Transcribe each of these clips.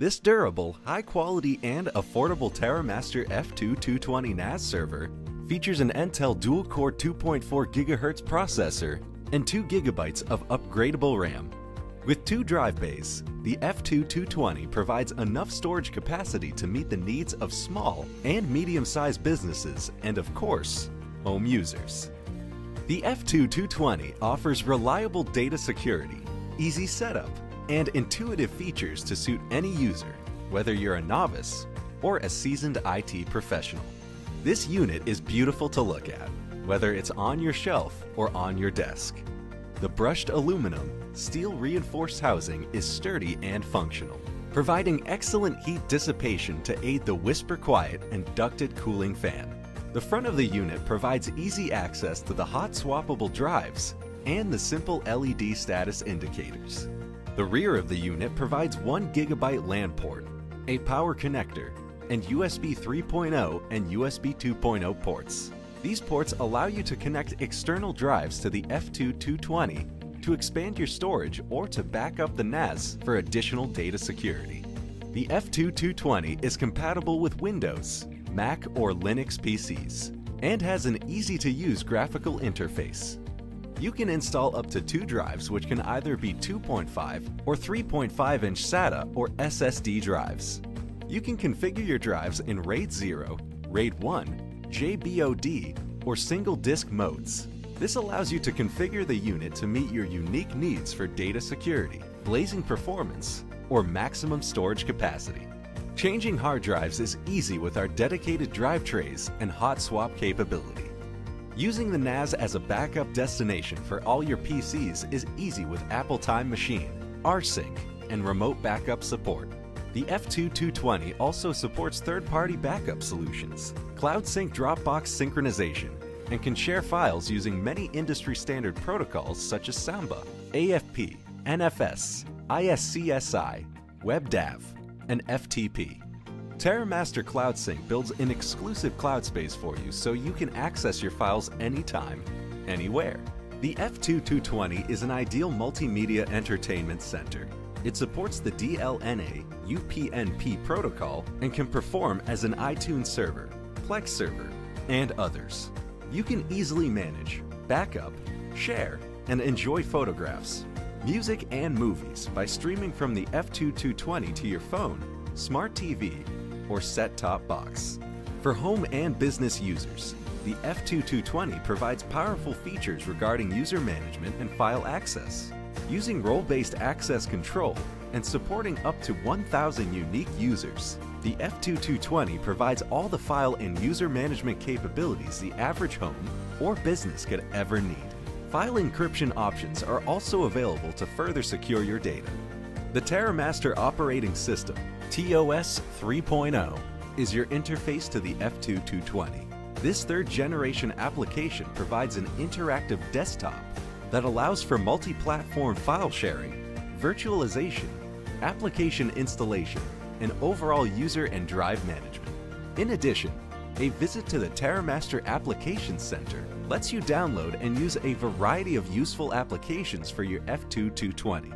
This durable, high quality, and affordable TerraMaster F2 220 NAS server features an Intel dual-core 2.4 GHz processor and 2 GB of upgradable RAM. With two drive bays, the F2 220 provides enough storage capacity to meet the needs of small and medium-sized businesses and, of course, home users. The F2 220 offers reliable data security, easy setup, and intuitive features to suit any user, whether you're a novice or a seasoned IT professional. This unit is beautiful to look at, whether it's on your shelf or on your desk. The brushed aluminum, steel reinforced housing is sturdy and functional, providing excellent heat dissipation to aid the whisper quiet and ducted cooling fan. The front of the unit provides easy access to the hot swappable drives and the simple LED status indicators. The rear of the unit provides 1 gigabyte LAN port, a power connector, and USB 3.0 and USB 2.0 ports. These ports allow you to connect external drives to the F2 220 to expand your storage or to back up the NAS for additional data security. The F2 220 is compatible with Windows, Mac or Linux PCs, and has an easy-to-use graphical interface. You can install up to two drives which can either be 2.5 or 3.5 inch SATA or SSD drives. You can configure your drives in RAID 0, RAID 1, JBOD, or single disk modes. This allows you to configure the unit to meet your unique needs for data security, blazing performance, or maximum storage capacity. Changing hard drives is easy with our dedicated drive trays and hot swap capability. Using the NAS as a backup destination for all your PCs is easy with Apple Time Machine, rsync, and remote backup support. The F2 220 also supports third-party backup solutions, Cloud Sync Dropbox synchronization, and can share files using many industry-standard protocols such as Samba, AFP, NFS, ISCSI, WebDAV, and FTP. TerraMaster CloudSync builds an exclusive cloud space for you so you can access your files anytime, anywhere. The F2220 is an ideal multimedia entertainment center it supports the DLNA UPnP protocol and can perform as an iTunes server, Plex server, and others. You can easily manage, backup, share, and enjoy photographs, music, and movies by streaming from the F2220 to your phone, smart TV, or set-top box. For home and business users, the F2220 provides powerful features regarding user management and file access using role-based access control and supporting up to 1,000 unique users. The F2220 provides all the file and user management capabilities the average home or business could ever need. File encryption options are also available to further secure your data. The TerraMaster operating system, TOS 3.0, is your interface to the F2220. This third generation application provides an interactive desktop that allows for multi-platform file sharing, virtualization, application installation, and overall user and drive management. In addition, a visit to the TerraMaster Applications Center lets you download and use a variety of useful applications for your F2 220.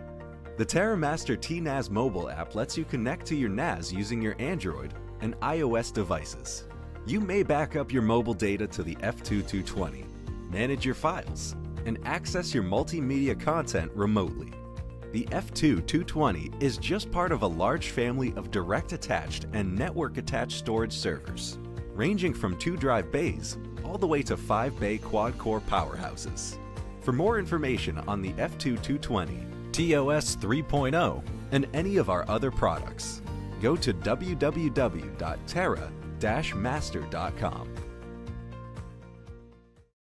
The TerraMaster TNAS mobile app lets you connect to your NAS using your Android and iOS devices. You may back up your mobile data to the F2220, manage your files, and access your multimedia content remotely. The F2220 is just part of a large family of direct attached and network attached storage servers, ranging from two drive bays all the way to five bay quad core powerhouses. For more information on the F2 220, TOS 3.0, and any of our other products, go to www.terra-master.com.